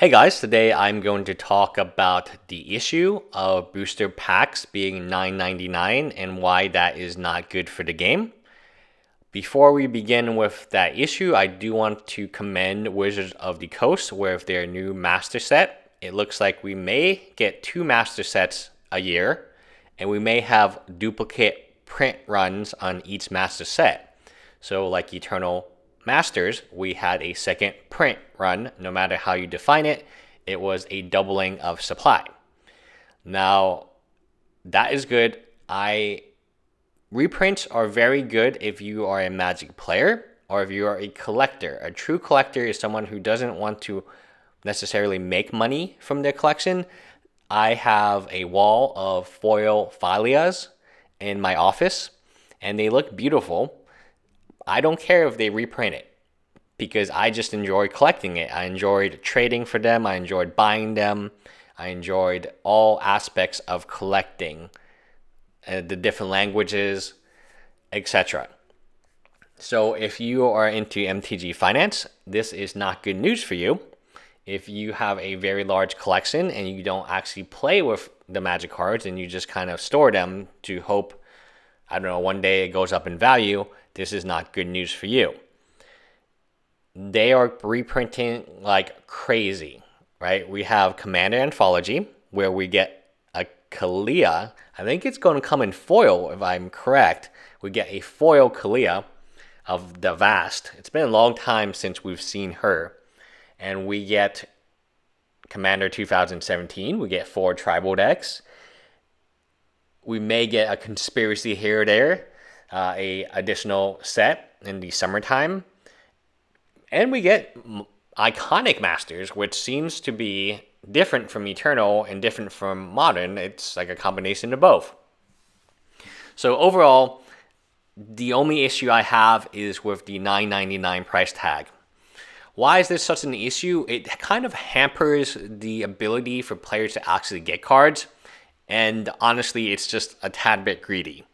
Hey guys, today I'm going to talk about the issue of booster packs being $9.99 and why that is not good for the game. Before we begin with that issue, I do want to commend Wizards of the Coast with their new master set. It looks like we may get two master sets a year, and we may have duplicate print runs on each master set. So, like Eternal Masters, we had a second print run. No matter how you define it, it was a doubling of supply. Now, that is good. I reprints are very good if you are a Magic player or if you are a collector. A true collector is someone who doesn't want to necessarily make money from their collection. I have a wall of foil Thalias in my office, and they look beautiful I don't care if they reprint it because I just enjoy collecting it. I enjoyed trading for them, I enjoyed buying them, I enjoyed all aspects of collecting uh, the different languages, etc. So, if you are into MTG finance, this is not good news for you. If you have a very large collection and you don't actually play with the magic cards and you just kind of store them to hope, I don't know, one day it goes up in value, this is not good news for you. They are reprinting like crazy, right? We have Commander Anthology, where we get a Kaalia. I think it's going to come in foil, if I'm correct. We get a foil Kaalia of the Vast. It's been a long time since we've seen her. And we get Commander 2017. We get four tribal decks. We may get a conspiracy here or there uh, a additional set in the summertime, and we get iconic masters, which seems to be different from Eternal and different from Modern. It's like a combination of both. So overall, the only issue I have is with the 9.99 price tag. Why is this such an issue? It kind of hampers the ability for players to actually get cards, and honestly, it's just a tad bit greedy.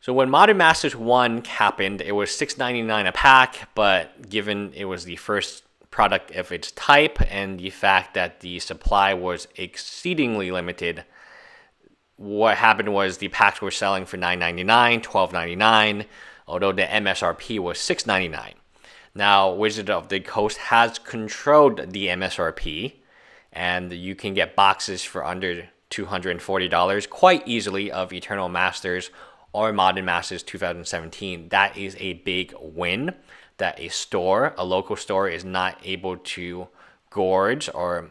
So when Modern Masters 1 happened, it was $6.99 a pack, but given it was the first product of its type and the fact that the supply was exceedingly limited, what happened was the packs were selling for $9.99, $12.99, although the MSRP was $6.99. Now, Wizard of the Coast has controlled the MSRP, and you can get boxes for under $240 quite easily of Eternal Masters or Modern Masters 2017. That is a big win that a store, a local store, is not able to gorge or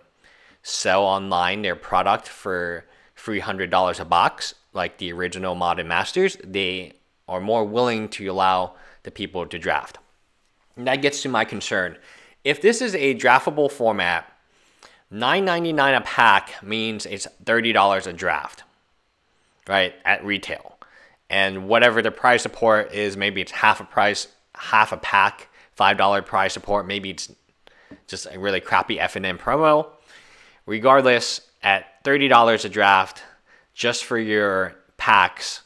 sell online their product for $300 a box like the original Modern Masters. They are more willing to allow the people to draft. And that gets to my concern. If this is a draftable format, $9.99 a pack means it's $30 a draft, right, at retail and whatever the price support is, maybe it's half a price, half a pack, five dollar price support. Maybe it's just a really crappy FNM promo. Regardless, at thirty dollars a draft, just for your packs,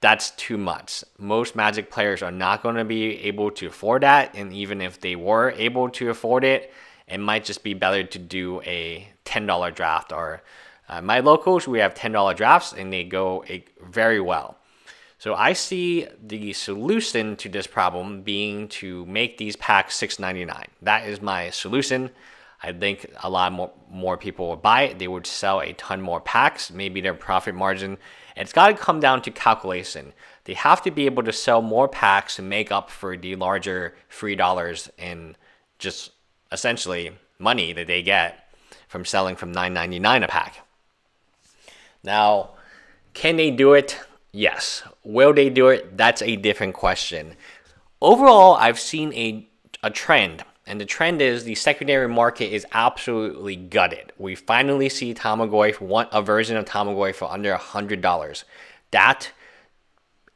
that's too much. Most Magic players are not going to be able to afford that, and even if they were able to afford it, it might just be better to do a ten dollar draft. Or uh, my locals, we have ten dollar drafts, and they go very well. So I see the solution to this problem being to make these packs $6.99. That is my solution. I think a lot more, more people would buy it. They would sell a ton more packs, maybe their profit margin. It's got to come down to calculation. They have to be able to sell more packs to make up for the larger $3 in just essentially money that they get from selling from $9.99 a pack. Now, can they do it? Yes. Will they do it? That's a different question. Overall, I've seen a, a trend, and the trend is the secondary market is absolutely gutted. We finally see Tarmogoyf, want a version of Tarmogoyf for under $100. That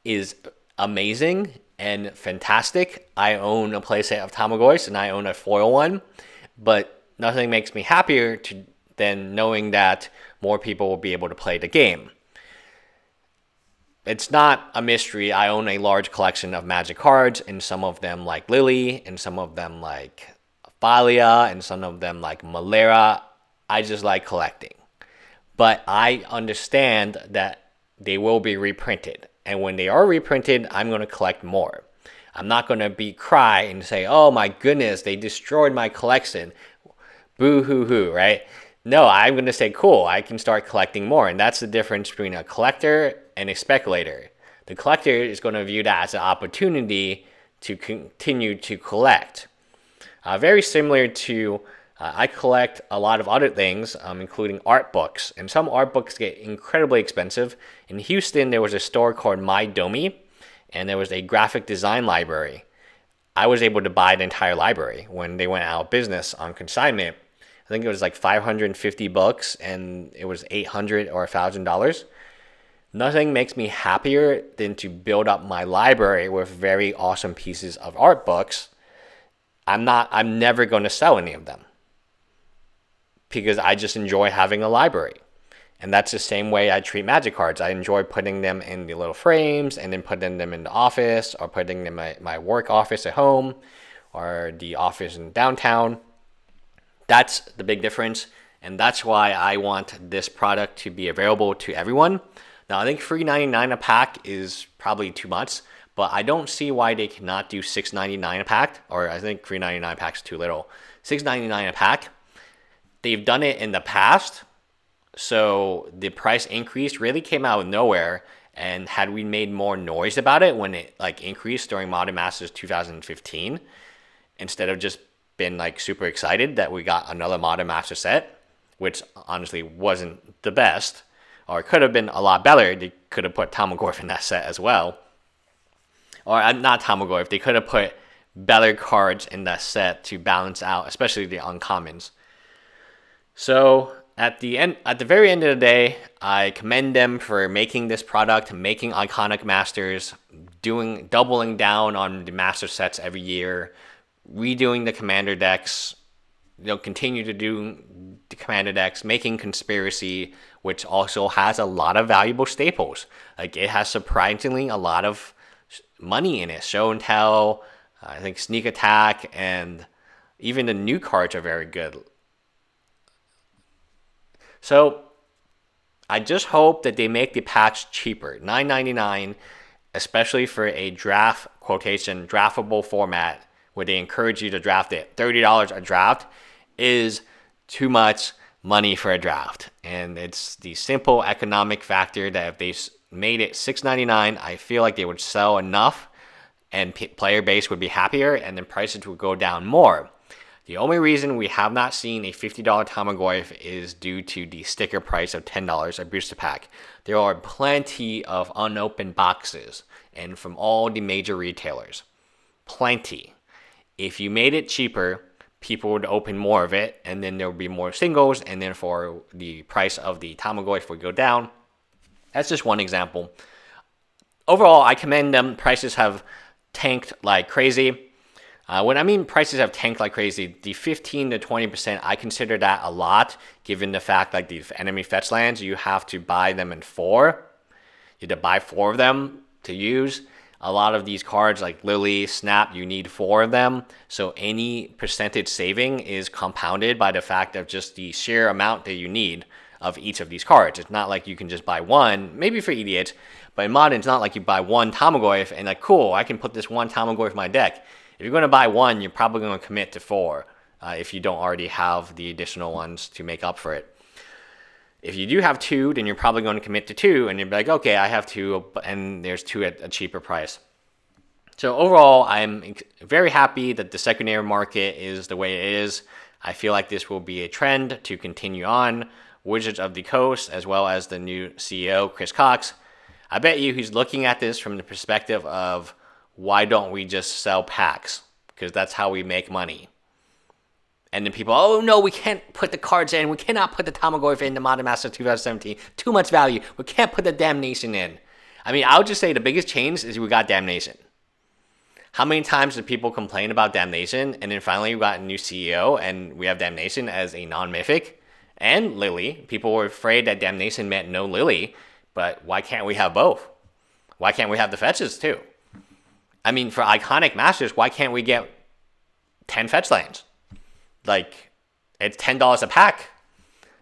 is amazing and fantastic. I own a playset of Tarmogoyfs and I own a foil one, but nothing makes me happier to, than knowing that more people will be able to play the game it's not a mystery. I own a large collection of magic cards, and some of them like Lily, and some of them like Thalia and some of them like Malera. I just like collecting. But I understand that they will be reprinted. And when they are reprinted, I'm going to collect more. I'm not going to be cry and say, "Oh my goodness, they destroyed my collection." Boo hoo hoo, right? No, I'm going to say, "Cool, I can start collecting more." And that's the difference between a collector and a speculator. The collector is going to view that as an opportunity to continue to collect. Uh, very similar to uh, I collect a lot of other things, um, including art books, and some art books get incredibly expensive. In Houston, there was a store called My Domi, and there was a graphic design library. I was able to buy the entire library when they went out of business on consignment. I think it was like 550 bucks, and it was 800 or thousand dollars. Nothing makes me happier than to build up my library with very awesome pieces of art books. I'm not I'm never going to sell any of them because I just enjoy having a library. And that's the same way I treat magic cards. I enjoy putting them in the little frames and then putting them in the office or putting them in my, my work office at home or the office in downtown. That's the big difference. And that's why I want this product to be available to everyone. Now, I think $3.99 a pack is probably too much, but I don't see why they cannot do $6.99 a pack, or I think $3.99 a pack is too little. $6.99 a pack. They've done it in the past, so the price increase really came out of nowhere. And had we made more noise about it when it like increased during Modern Masters 2015, instead of just been like super excited that we got another Modern Master set, which honestly wasn't the best, or could have been a lot better. They could have put Tarmogoyf in that set as well. Or uh, not Tarmogoyf, they could have put better cards in that set to balance out, especially the uncommons. So at the end, at the very end of the day, I commend them for making this product, making iconic masters, doing doubling down on the master sets every year, redoing the commander decks, they'll continue to do the commander decks, making conspiracy, which also has a lot of valuable staples. Like it has surprisingly a lot of money in it. Show and tell, uh, I think sneak attack, and even the new cards are very good. So I just hope that they make the packs cheaper. $9.99, especially for a draft quotation, draftable format where they encourage you to draft it. $30 a draft is too much money for a draft. And it's the simple economic factor that if they made it $6.99, I feel like they would sell enough and player base would be happier and then prices would go down more. The only reason we have not seen a $50 Tarmogoyf is due to the sticker price of $10 a booster pack. There are plenty of unopened boxes and from all the major retailers. Plenty. If you made it cheaper, people would open more of it, and then there would be more singles, and therefore the price of the Tarmogoyf would go down. That's just one example. Overall, I commend them. Prices have tanked like crazy. Uh, when I mean prices have tanked like crazy, the 15 to 20%, I consider that a lot, given the fact like the enemy fetch lands, you have to buy them in four. You have to buy four of them to use a lot of these cards like Lily, Snap, you need four of them. So any percentage saving is compounded by the fact of just the sheer amount that you need of each of these cards. It's not like you can just buy one, maybe for idiots, but in modern, it's not like you buy one Tarmogoyf and like, cool, I can put this one Tarmogoyf in my deck. If you're going to buy one, you're probably going to commit to four uh, if you don't already have the additional ones to make up for it. If you do have two, then you're probably going to commit to two, and you're like, okay, I have two, and there's two at a cheaper price. So overall, I'm very happy that the secondary market is the way it is. I feel like this will be a trend to continue on. Wizards of the Coast, as well as the new CEO, Chris Cocks. I bet you he's looking at this from the perspective of why don't we just sell packs? Because that's how we make money. And then people, oh no, we can't put the cards in. We cannot put the Tarmogoyf in the Modern Master 2017. Too much value. We can't put the Damnation in. I mean, I would just say the biggest change is we got Damnation. How many times did people complain about Damnation? And then finally we got a new CEO and we have Damnation as a non-mythic. And Lily. People were afraid that Damnation meant no Lily. But why can't we have both? Why can't we have the fetches too? I mean, for iconic masters, why can't we get 10 fetch lands? Like it's ten dollars a pack.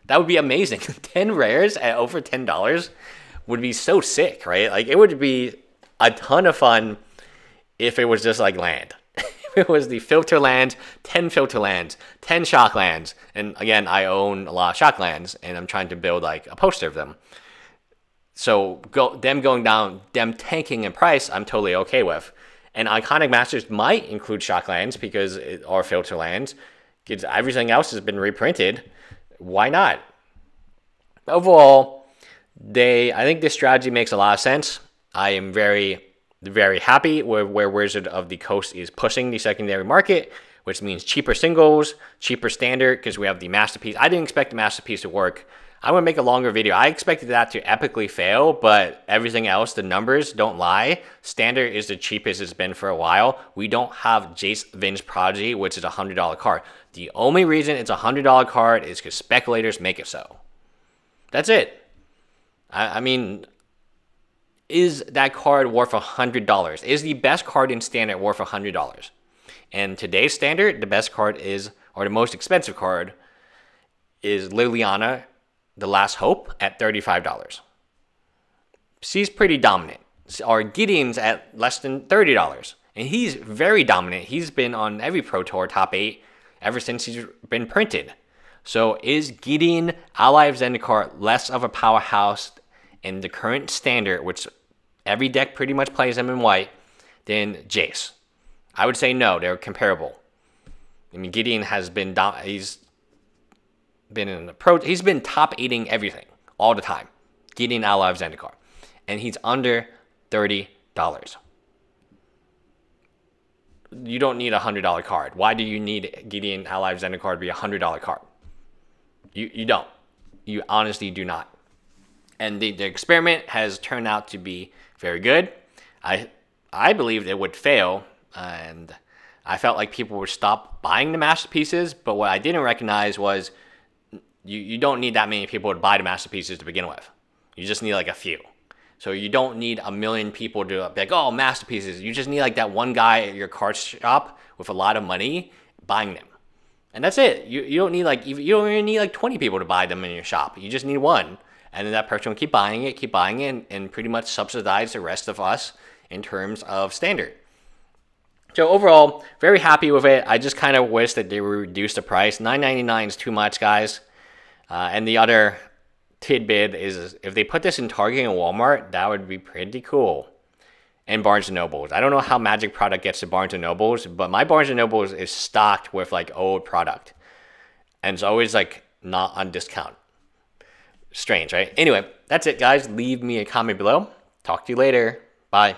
That would be amazing. ten rares at over ten dollars would be so sick, right? Like it would be a ton of fun if it was just like land. if it was the filter lands, 10 filter lands, 10 shock lands. And again, I own a lot of shock lands and I'm trying to build like a poster of them. So go, them going down, them tanking in price, I'm totally okay with. And Iconic Masters might include shock lands because it are filter lands. Because everything else has been reprinted. Why not? Overall, they I think this strategy makes a lot of sense. I am very very happy with where Wizard of the Coast is pushing the secondary market, which means cheaper singles, cheaper standard because we have the masterpiece. I didn't expect the masterpiece to work. I'm gonna make a longer video. I expected that to epically fail, but everything else, the numbers don't lie. Standard is the cheapest it's been for a while. We don't have Jace Vryn's Prodigy, which is a hundred dollar card. The only reason it's a hundred dollar card is because speculators make it so. That's it. I, I mean, is that card worth a hundred dollars? Is the best card in standard worth a hundred dollars? And today's standard, the best card is, or the most expensive card, is Liliana, the Last Hope, at thirty-five dollars. She's pretty dominant. Our Gideon's at less than thirty dollars, and he's very dominant. He's been on every Pro Tour top eight ever since he's been printed. So is Gideon Ally of Zendikar less of a powerhouse in the current standard, which every deck pretty much plays him in white, than Jace? I would say no, they're comparable. I mean, Gideon has been he's been in the pro he's been top eating everything all the time. Gideon of Zendikar. And he's under thirty dollars. You don't need a hundred dollar card. Why do you need Gideon of Zendikar to be a hundred dollar card? You you don't. You honestly do not. And the, the experiment has turned out to be very good. I I believed it would fail, and I felt like people would stop buying the masterpieces. But what I didn't recognize was you, you don't need that many people to buy the masterpieces to begin with. You just need like a few. So you don't need a million people to be like, oh, masterpieces. You just need like that one guy at your card shop with a lot of money buying them. And that's it. You, you don't need like you don't even need like 20 people to buy them in your shop. You just need one. And then that person will keep buying it, keep buying it, and, and pretty much subsidize the rest of us in terms of standard. So overall, very happy with it. I just kind of wish that they would reduce the price. 9.99 is too much, guys. Uh, and the other tidbit is if they put this in Target and Walmart, that would be pretty cool. And Barnes Nobles. I don't know how Magic product gets to Barnes Nobles, but my Barnes Nobles is stocked with like old product, and it's always like not on discount. Strange, right? Anyway, that's it, guys. Leave me a comment below. Talk to you later. Bye.